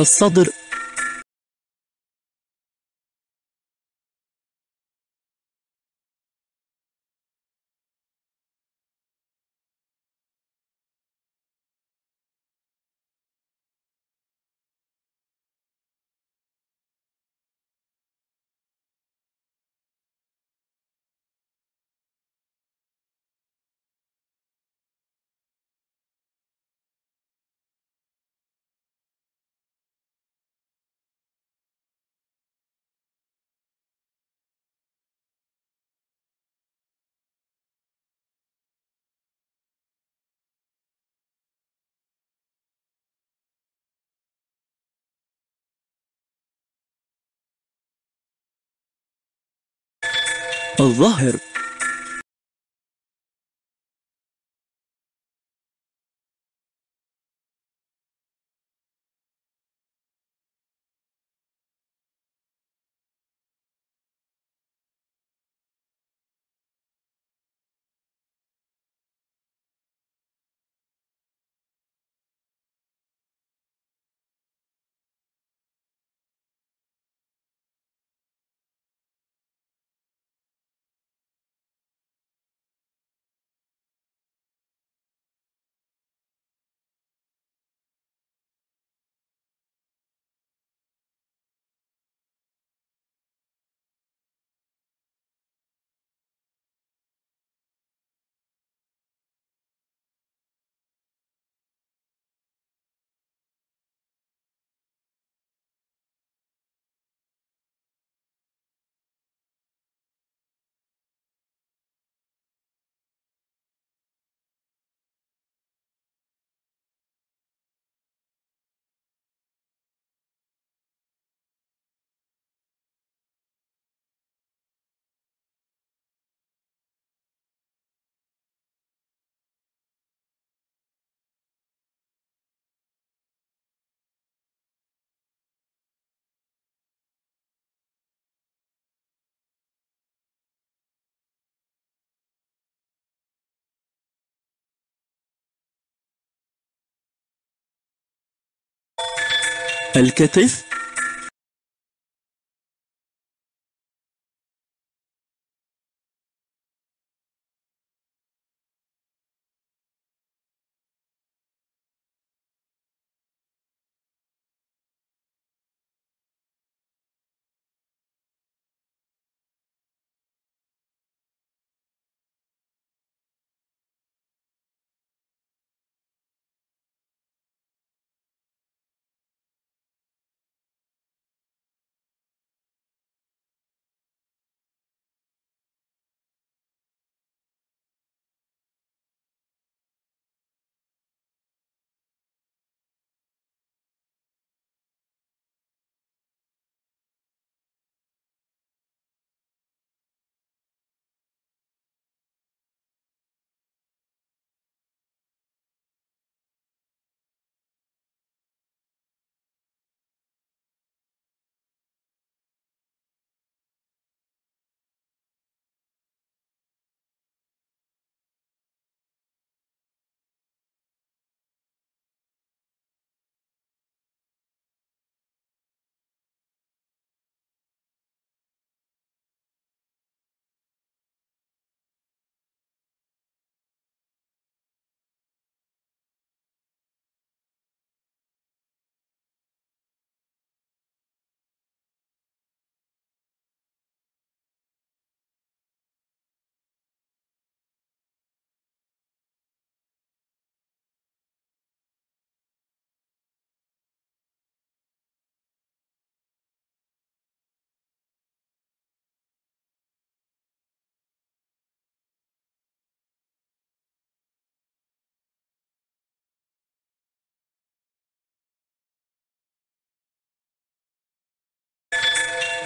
الصدر الظهر الكتف.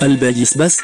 البايس بس.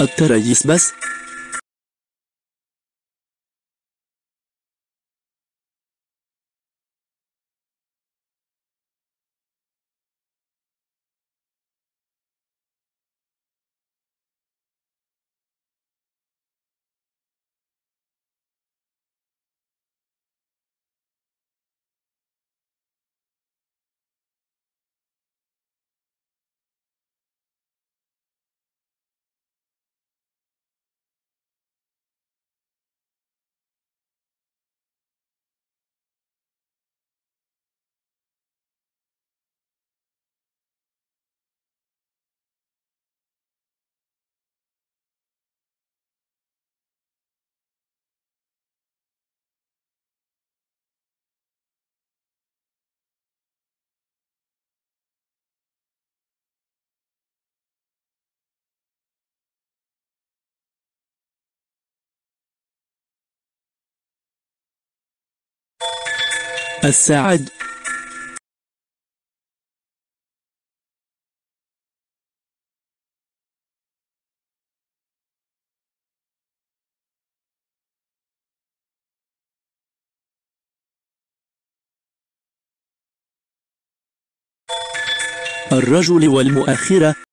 التريس بس السعد الرجل والمؤخرة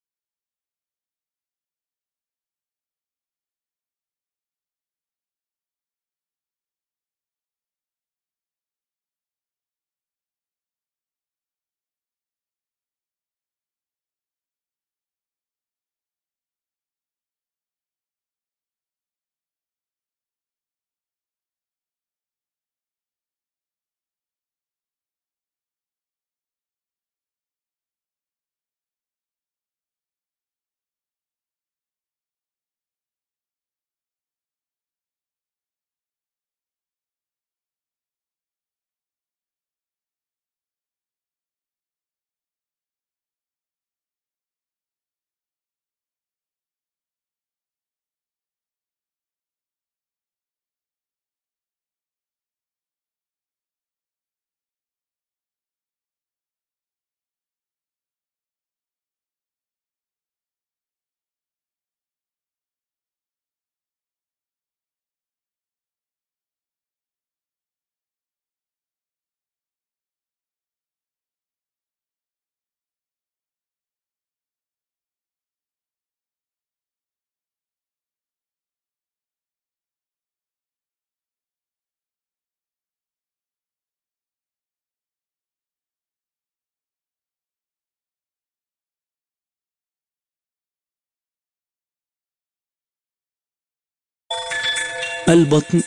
البطن